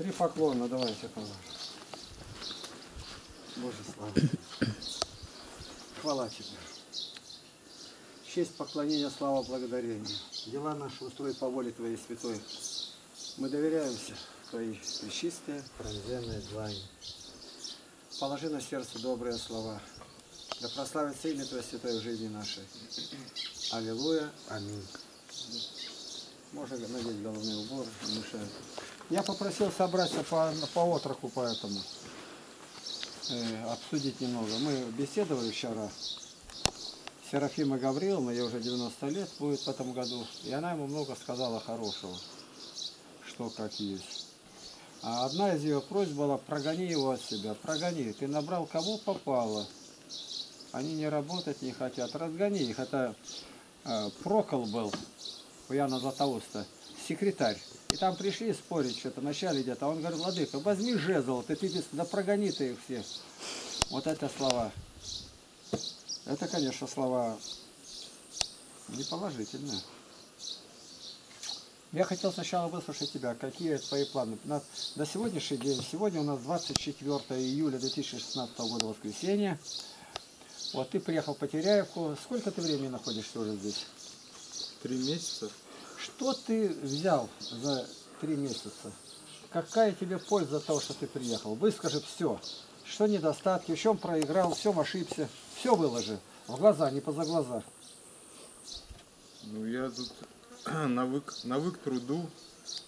Три поклона, давайте положим. Боже, слава. Хвала тебе. Честь поклонения, слава, благодарение. Дела наши устрой по воле Твоей святой. Мы доверяемся Твои пречистые, пронзенные длани. Положи на сердце добрые слова. Да прославится имя Твое святое в жизни нашей. Аллилуйя. Аминь. Можно надеть головной убор, не мешает. Я попросил собраться по, по отроку по этому. э, обсудить немного. Мы беседовали вчера. Серафима Гавриловна, ей уже 90 лет будет в этом году. И она ему много сказала хорошего. Что как есть. А одна из ее просьб была, прогони его от себя, прогони. Ты набрал кого попало. Они не работать не хотят. Разгони их. Это э, Прокол был у Яна Златоуста, секретарь. И там пришли спорить что-то, вначале где-то. А он говорит, Владыка, возьми жезл, ты, ты да прогони ты их всех. Вот это слова. Это, конечно, слова неположительные. Я хотел сначала выслушать тебя. Какие твои планы? На, на сегодняшний день, сегодня у нас 24 июля 2016 года, воскресенье. Вот ты приехал в Потеряевку. Сколько ты времени находишься уже здесь? Три месяца. Что ты взял за три месяца? Какая тебе польза от того, что ты приехал? Выскажи все. Что недостатки, в чем проиграл, в чем ошибся. Все выложи. В глаза, не поза глаза. Ну я тут навык, навык труду,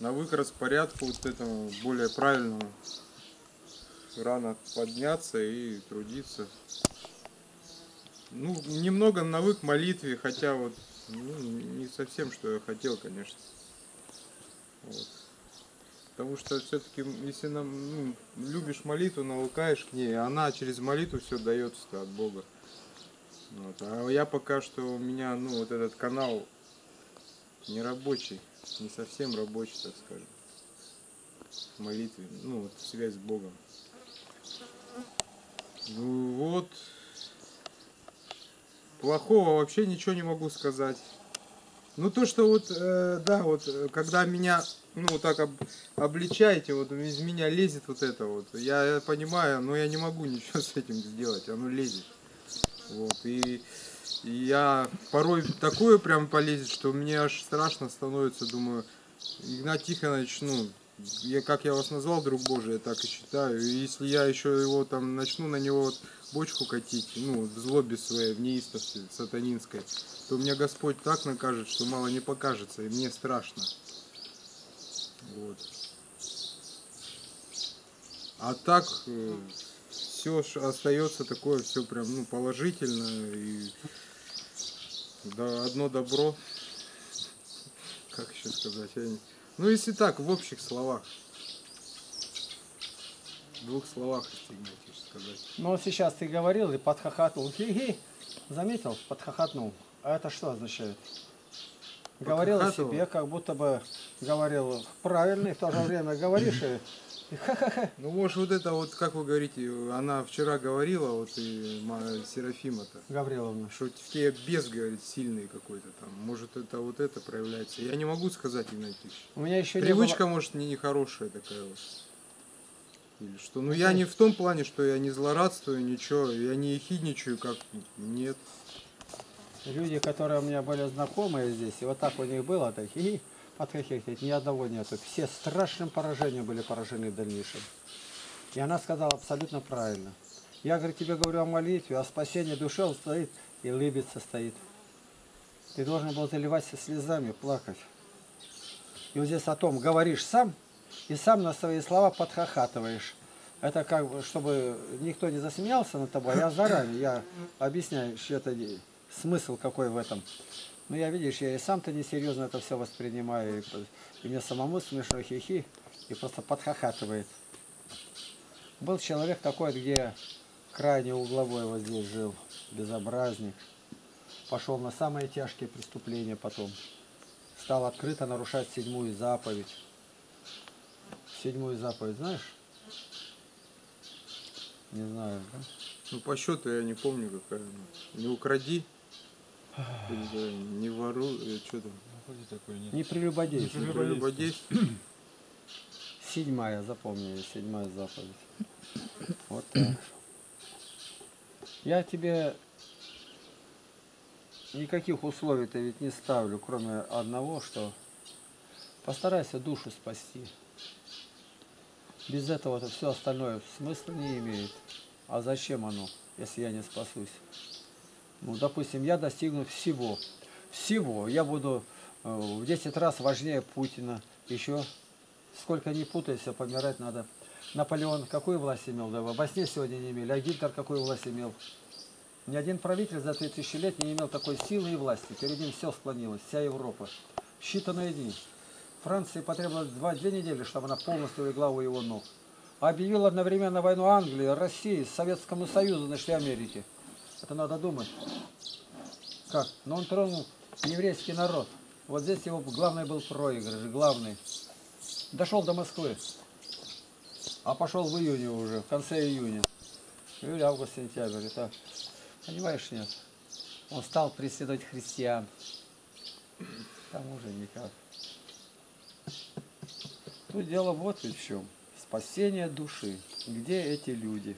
навык распорядку вот этому более правильному. Рано подняться и трудиться. Ну, немного навык молитве, хотя вот ну, не совсем, что я хотел, конечно. Вот. Потому что все-таки, если нам ну, любишь молитву, навыкаешь к ней, она через молитву все дается от Бога. Вот. А я пока что у меня, ну, вот этот канал не рабочий, не совсем рабочий, так скажем. В молитве, ну, вот связь с Богом. Ну вот, плохого вообще ничего не могу сказать. Ну то, что вот, э, да, вот, э, когда меня, ну, вот так об, обличаете, вот из меня лезет вот это вот. Я, я понимаю, но я не могу ничего с этим сделать, оно лезет. Вот, и, и я порой такое прям полезет, что мне аж страшно становится, думаю, Игнат Тихонович, ну, я, как я вас назвал, друг Божий, я так и считаю. И если я еще его там начну на него вот бочку катить, ну, в злобе своей, в неистовстве сатанинской, то мне Господь так накажет, что мало не покажется, и мне страшно. Вот. А так все остается такое, все прям ну, положительно и да, одно добро. Как еще сказать? Я не... Ну если так, в общих словах. В двух словах, если сказать. Ну вот сейчас ты говорил и подхохотнул. Хи-хи. Заметил? Подхохотнул. А это что означает? Говорил о себе, как будто бы говорил правильно, и в то же время говоришь и. Ну может вот это вот, как вы говорите, она вчера говорила, вот и ма- Серафима-то, Гавриловна. что в тебе бес, говорит, сильный какой-то там. Может это вот это проявляется. Я не могу сказать, Игнатьевич. У меня еще Привычка, не было... может, не нехорошая такая вот. Или что? Ну я не в том плане, что я не злорадствую, ничего, я не ехидничаю, как нет. Люди, которые у меня были знакомые здесь, и вот так у них было, так и подхохихать, ни одного нету. Все страшным поражением были поражены в дальнейшем. И она сказала абсолютно правильно. Я, говорю, тебе говорю о молитве, о спасении души, он стоит и лыбится стоит. Ты должен был заливаться слезами, плакать. И вот здесь о том говоришь сам, и сам на свои слова подхохатываешь. Это как бы, чтобы никто не засмеялся над тобой, а я заранее, я объясняю, что это смысл какой в этом. Ну, я, видишь, я и сам-то несерьезно это все воспринимаю, и, и мне самому смешно хихи, и просто подхохатывает. Был человек такой, где крайне угловой вот здесь жил, безобразник. Пошел на самые тяжкие преступления потом. Стал открыто нарушать седьмую заповедь. Седьмую заповедь знаешь? Не знаю, да? Ну по счету я не помню какая она. Не укради. Или да, не воруй, что там? Не прелюбодействуй. Не прелюбодействуй. седьмая, запомни, седьмая заповедь. Вот так. Я тебе никаких условий-то ведь не ставлю, кроме одного, что постарайся душу спасти. Без этого-то все остальное смысла не имеет. А зачем оно, если я не спасусь? Ну, допустим, я достигну всего. Всего. Я буду э, в 10 раз важнее Путина. Еще сколько не путайся, помирать надо. Наполеон какую власть имел? Да, во сне сегодня не имели. А Гитлер какую власть имел? Ни один правитель за 3000 лет не имел такой силы и власти. Перед ним все склонилось, вся Европа. В считанные дни. Франции потребовалось два-две недели, чтобы она полностью легла у его ног. Объявил одновременно войну Англии, России, Советскому Союзу, значит, и Америке. Это надо думать. Как? Но он тронул еврейский народ. Вот здесь его главный был проигрыш, главный. Дошел до Москвы. А пошел в июне уже, в конце июня. Июль, август, сентябрь. Это, понимаешь, нет? Он стал преследовать христиан. Там уже никак. Тут дело вот и в чем. Спасение души. Где эти люди?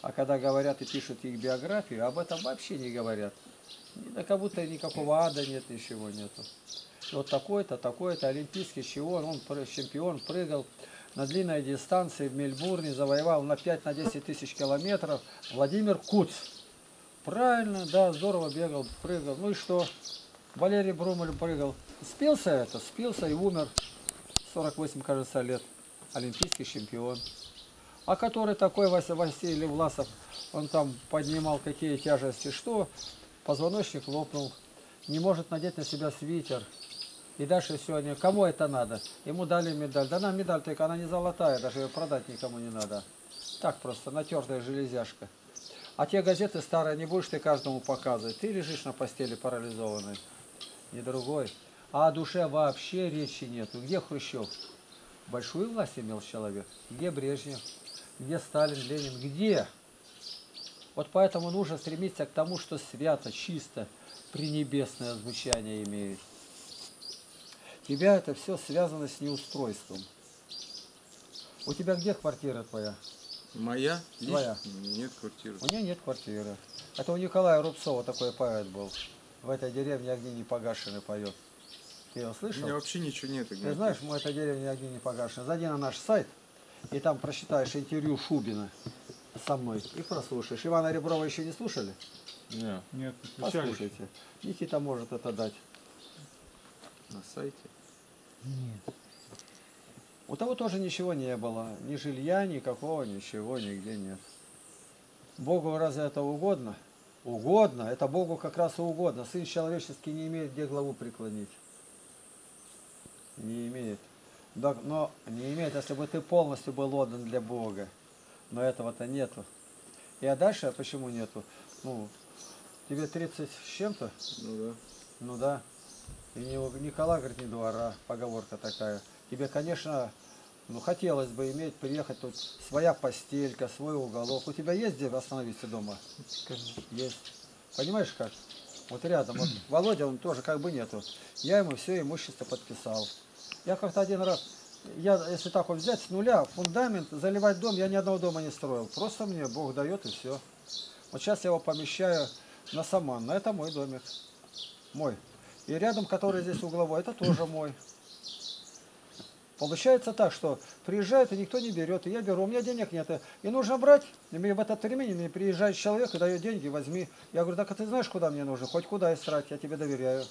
А когда говорят и пишут их биографию, об этом вообще не говорят. Да как будто никакого ада нет, ничего нету. Вот такой-то, такой-то, олимпийский чемпион, он чемпион, прыгал на длинной дистанции в Мельбурне, завоевал на 5-10 на тысяч километров. Владимир Куц. Правильно, да, здорово бегал, прыгал. Ну и что? Валерий Брумель прыгал. Спился это, спился и умер. 48, кажется, лет. Олимпийский чемпион. А который такой Вася Василий Власов, он там поднимал какие тяжести, что позвоночник лопнул, не может надеть на себя свитер. И дальше сегодня, кому это надо? Ему дали медаль. Да нам медаль, только она не золотая, даже ее продать никому не надо. Так просто, натертая железяшка. А те газеты старые не будешь ты каждому показывать. Ты лежишь на постели парализованный. Не другой. А о душе вообще речи нету. Где Хрущев? Большую власть имел человек. Где Брежнев? Где Сталин, Ленин? Где? Вот поэтому нужно стремиться к тому, что свято, чисто, пренебесное звучание имеет. Тебя это все связано с неустройством. У тебя где квартира твоя? Моя? Твоя. Нет квартиры. У меня нет квартиры. Это у Николая Рубцова такой поэт был. В этой деревне огни не погашены поет. Ты его слышал? У меня вообще ничего нет. Ты знаешь, мы этой деревне огни не погашены. Зайди на наш сайт, и там прочитаешь интервью Шубина со мной и прослушаешь. Ивана Реброва еще не слушали? Нет. Нет, Послушайте. Никита может это дать. На сайте? Нет. У того тоже ничего не было. Ни жилья, никакого, ничего, нигде нет. Богу разве это угодно? Угодно. Это Богу как раз и угодно. Сын человеческий не имеет где главу преклонить. Не имеет. Но не имеет, если бы ты полностью был отдан для Бога. Но этого-то нету. И а дальше почему нету? Ну, тебе 30 с чем-то? Ну да. Ну да. И не, не кола, говорит, не двора, поговорка такая. Тебе, конечно, ну хотелось бы иметь, приехать тут, своя постелька, свой уголок. У тебя есть где остановиться дома? Конечно. Есть. Понимаешь как? Вот рядом. Вот Володя, он тоже как бы нету. Я ему все имущество подписал. Я как-то один раз, я, если так вот взять с нуля, фундамент, заливать дом, я ни одного дома не строил. Просто мне Бог дает и все. Вот сейчас я его помещаю на саман. Но это мой домик. Мой. И рядом, который здесь угловой, это тоже мой. Получается так, что приезжает и никто не берет, и я беру, у меня денег нет. И нужно брать, и мне в этот времени мне приезжает человек и дает деньги, возьми. Я говорю, так а ты знаешь, куда мне нужно? Хоть куда истрать, я тебе доверяю.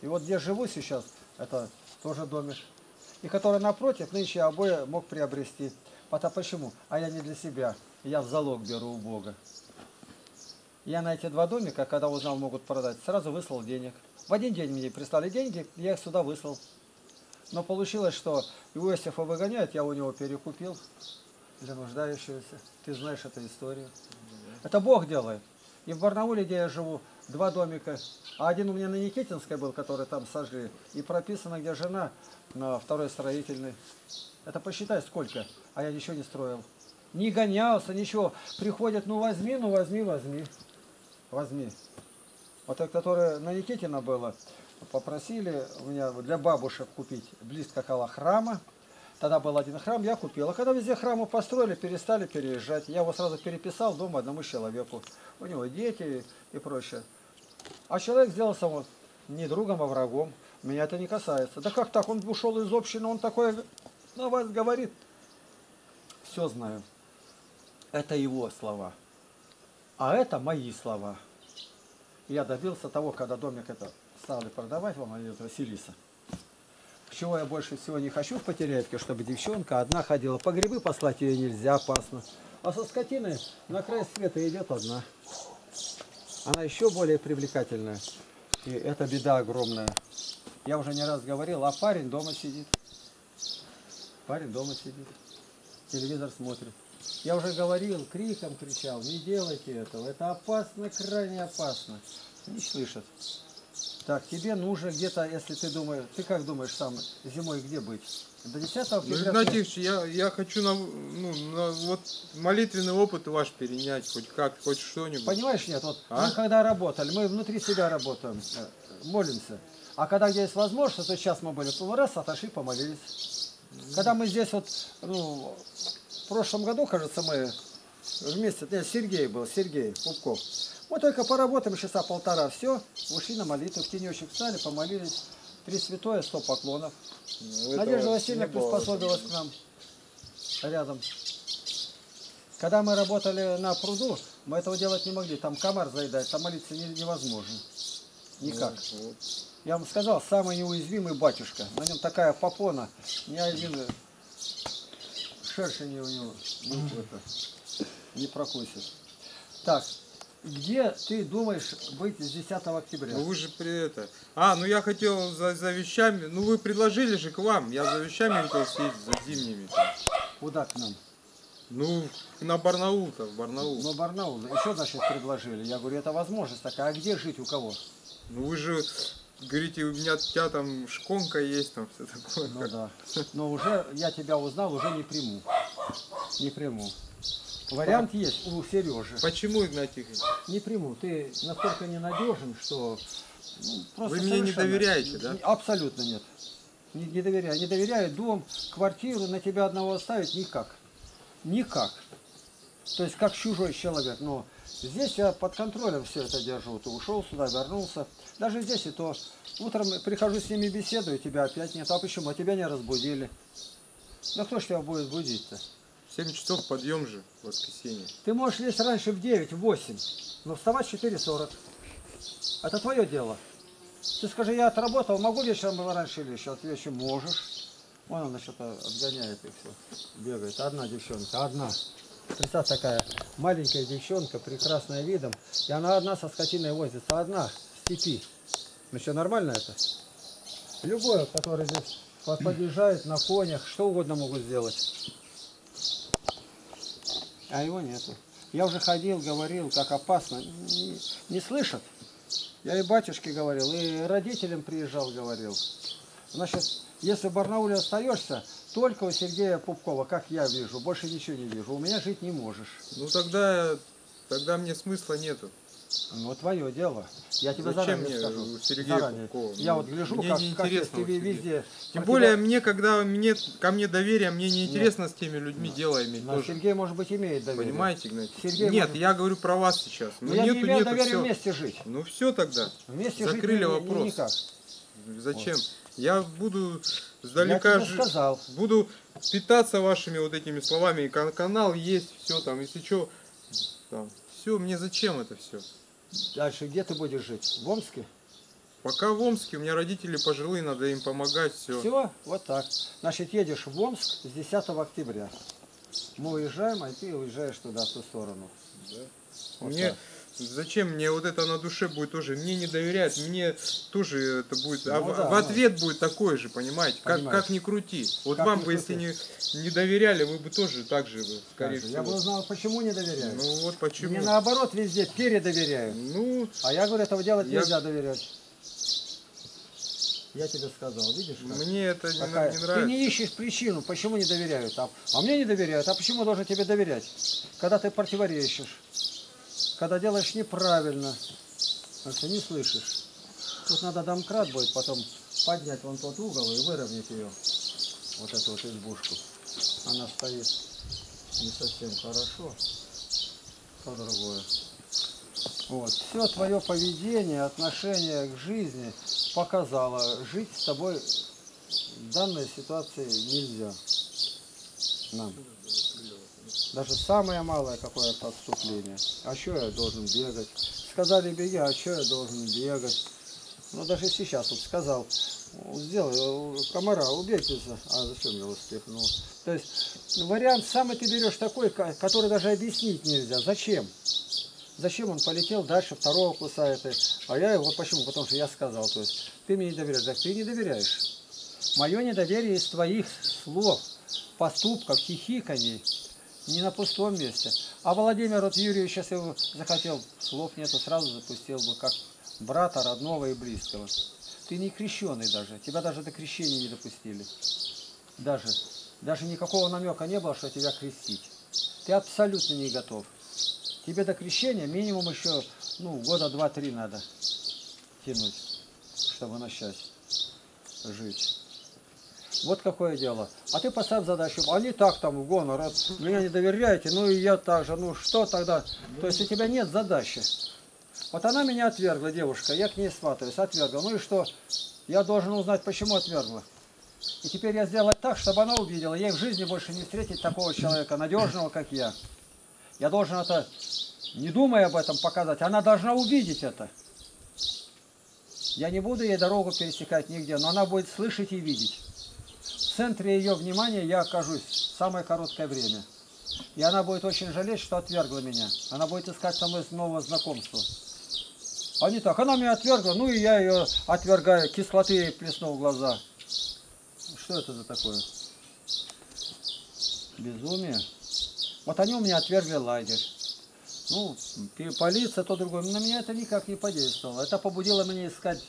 И вот где живу сейчас, это тоже домик. И который напротив, нынче обои мог приобрести. Потому почему? А я не для себя. Я в залог беру у Бога. Я на эти два домика, когда узнал, могут продать, сразу выслал денег. В один день мне прислали деньги, я их сюда выслал. Но получилось, что Иосифа выгоняют, я у него перекупил для нуждающегося. Ты знаешь эту историю. Это Бог делает. И в Барнауле, где я живу, два домика. А один у меня на Никитинской был, который там сожгли. И прописано, где жена, на второй строительной. Это посчитай сколько. А я ничего не строил. Не гонялся, ничего. Приходят, ну возьми, ну возьми, возьми. Возьми. Вот это, которое на Никитина было, попросили у меня для бабушек купить близко около храма. Тогда был один храм, я купил. А когда везде храмы построили, перестали переезжать. Я его сразу переписал дома одному человеку. У него дети и прочее. А человек сделался вот не другом, а врагом. Меня это не касается. Да как так? Он ушел из общины, он такое на вас говорит. Все знаю. Это его слова. А это мои слова. Я добился того, когда домик это стали продавать вам, они Василиса. Чего я больше всего не хочу в Потеряевке, чтобы девчонка одна ходила. По грибы послать ее нельзя, опасно. А со скотиной на край света идет одна. Она еще более привлекательная. И это беда огромная. Я уже не раз говорил, а парень дома сидит. Парень дома сидит. Телевизор смотрит. Я уже говорил, криком кричал, не делайте этого. Это опасно, крайне опасно. Не слышат. Так, тебе нужно где-то, если ты думаешь, ты как думаешь сам, зимой где быть? До 10 Ну, октября? Игнатий Ильич, я, я хочу на, ну, на вот молитвенный опыт ваш перенять, хоть как, хоть что-нибудь. Понимаешь, нет, вот А? мы когда работали, мы внутри себя работаем, э, молимся. А когда есть возможность, то сейчас мы были, то раз отошли, помолились. Когда мы здесь вот, ну, в прошлом году, кажется, мы вместе, нет, Сергей был, Сергей Пупков. Мы только поработаем часа полтора, все, ушли на молитву, в тенечек встали, помолились. Три святое, сто поклонов. Ну, Надежда Васильевна приспособилась к нам рядом. Когда мы работали на пруду, мы этого делать не могли. Там комар заедает, там молиться не- невозможно. Никак. Ну, вот. Я вам сказал, самый неуязвимый батюшка. На нем такая попона, ни один шершень у него не, это, не прокусит. Так, где ты думаешь быть с 10 октября? Ну вы же при это. А, ну я хотел за, за вещами. Ну вы предложили же к вам. Я за вещами хотел съездить, за зимними. там. Куда к нам? Ну, на Барнаул-то, в Барнаул. Ну, Барнаул. Еще, значит, предложили. Я говорю, это возможность такая. А где жить у кого? Ну вы же говорите, у меня у тебя там шконка есть, там все такое. Ну да. Но уже я тебя узнал, уже не приму. Не приму. Вариант есть у Сережи. Почему, Игнатий Игоревич? Не приму. Ты настолько ненадежен, что ну, просто Вы мне не доверяете, да? Абсолютно нет. Не, не доверяю. Не доверяю дом, квартиру, на тебя одного оставить никак. Никак. То есть как чужой человек. Но здесь я под контролем все это держу. Ты ушел сюда, вернулся. Даже здесь и то. Утром прихожу с ними беседую, тебя опять нет. А почему? А тебя не разбудили. Да кто ж тебя будет будить-то? В 7 часов подъем же в воскресенье. Ты можешь лезть раньше в 9, в 8, но вставать в 4.40. Это твое дело. Ты скажи, я отработал, могу вечером было раньше лечь? Отвечу, можешь. Вон она что-то отгоняет и все. Бегает. Одна девчонка, одна. Представь, такая маленькая девчонка, прекрасная видом. И она одна со скотиной возится, одна в степи. Ну что, нормально это? Любой, который здесь подъезжает на конях, что угодно могут сделать. А его нету. Я уже ходил, говорил, как опасно. Не, не слышат. Я и батюшке говорил, и родителям приезжал, говорил. Значит, если в Барнауле остаешься, только у Сергея Пупкова, как я вижу, больше ничего не вижу. У меня жить не можешь. Ну тогда, тогда мне смысла нету. Ну, твое дело. Я тебе Зачем заранее мне скажу. у Сергея Заранее. Я вот гляжу, мне как, не как интересно тебе везде. Тем более тебя- мне, когда мне, ко мне доверие, мне не интересно с теми людьми дело иметь Но тоже. Сергей, может быть, имеет доверие. Понимаете, Игнатий? Сергей Нет, может- я говорю про вас сейчас. Но Ну я нету, не имею нету, доверия все. вместе жить. Ну все тогда. Вместе Закрыли жить не- вопрос. никак. Зачем? Я буду Я сдалека тебе жи- сказал. буду питаться вашими вот этими словами. Кан- канал есть, все там, если что, там, все, мне зачем это все? Дальше где ты будешь жить? В Омске? Пока в Омске, у меня родители пожилые, надо им помогать, все. Все, вот так. Значит, едешь в Омск с 10 октября. Мы уезжаем, а ты уезжаешь туда, в ту сторону. Вот Мне так. Зачем мне вот это на душе будет тоже? Мне не доверяют, мне тоже это будет. а Ну в, да, в ну. ответ будет такой же, понимаете? Как, Понимаю. как ни крути. Вот Как вам бы, если крути. не, не доверяли, вы бы тоже так же, скорее Так же. Я бы всего. узнал, почему не доверяют. Ну вот почему. Мне наоборот везде передоверяют. Ну, А я говорю, этого делать Я- нельзя доверять. Я тебе сказал, видишь? как? мне это не, Какая- не Ты нравится. не ищешь причину, почему не доверяют. А, а мне не доверяют. А почему должен тебе доверять? Когда ты противоречишь, когда делаешь неправильно, потому что не слышишь. Тут надо домкрат будет потом поднять вон тот угол и выровнять ее. вот эту вот избушку. Она стоит не совсем хорошо, то другое. Вот. Все твое поведение, отношение к жизни показало, жить с тобой в данной ситуации нельзя. Нам. Даже самое малое какое-то отступление. А что я должен бегать? Сказали беги, а что я должен бегать? Ну даже сейчас вот сказал, сделай э, комара, убейте. за- А зачем я успех? Ну, то есть вариант самый ты берешь такой, ко- который даже объяснить нельзя. Зачем? Зачем он полетел дальше, второго кусает? и- А я его, почему? Потому что я сказал. То есть ты мне не доверяешь. Так ты не доверяешь. Мое недоверие из твоих слов, поступков, хихиканий, не на пустом месте. А Владимир вот Юрьевич, если бы захотел, слов нету, сразу запустил бы, как брата родного и близкого. Ты не крещеный даже, тебя даже до крещения не допустили. Даже, даже никакого намека не было, что тебя крестить. Ты абсолютно не готов. Тебе до крещения минимум еще, ну, года два-три надо тянуть, чтобы начать жить. Вот какое дело. А ты поставь задачу. Они так там в гонор, вот, меня не доверяете, ну и я так же. Ну что тогда? То есть у тебя нет задачи. Вот она меня отвергла, девушка, я к ней сватаюсь, отвергла. Ну и что? Я должен узнать, почему отвергла. И теперь я сделать так, чтобы она увидела. Ей в жизни больше не встретить такого человека, надежного, как я. Я должен это, не думая об этом, показать. Она должна увидеть это. Я не буду ей дорогу пересекать нигде, но она будет слышать и видеть. Центре ее внимания я окажусь в самое короткое время. И она будет очень жалеть, что отвергла меня. Она будет искать со мной нового знакомства. А не так, она меня отвергла, ну и я ее отвергаю, кислоты ей плеснул в глаза. Что это за такое? Безумие. Вот они у меня отвергли лагерь. Ну, полиция, то другое. На меня это никак не подействовало. Это побудило меня искать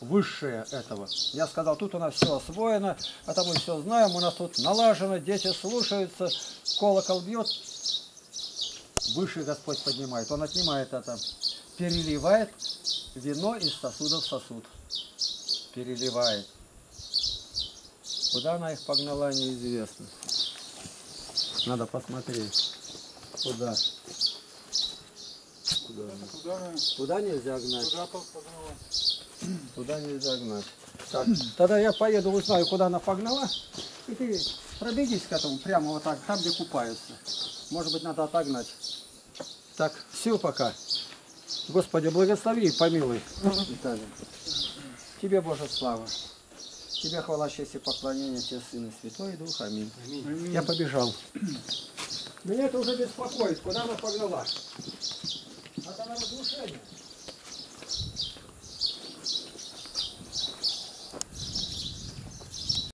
высшее этого. Я сказал, тут у нас все освоено, это мы все знаем, у нас тут налажено, дети слушаются, колокол бьет. Высший Господь поднимает, Он отнимает это, переливает вино из сосуда в сосуд. Переливает. Куда она их погнала, неизвестно. Надо посмотреть. Куда? Куда она? Туда нельзя гнать. Куда погнала? Туда нельзя гнать. Так, тогда я поеду, узнаю, куда она погнала. И ты пробегись к этому, прямо вот так, там, где купаются. Может быть, надо отогнать. Так, все пока. Господи, благослови и помилуй. Виталий. Тебе, Боже, слава. Тебе хвала, честь и поклонение, Тебе, Сын и Святой Дух. Аминь. Я побежал. Меня это уже беспокоит, куда она погнала. Até mais um, senhor.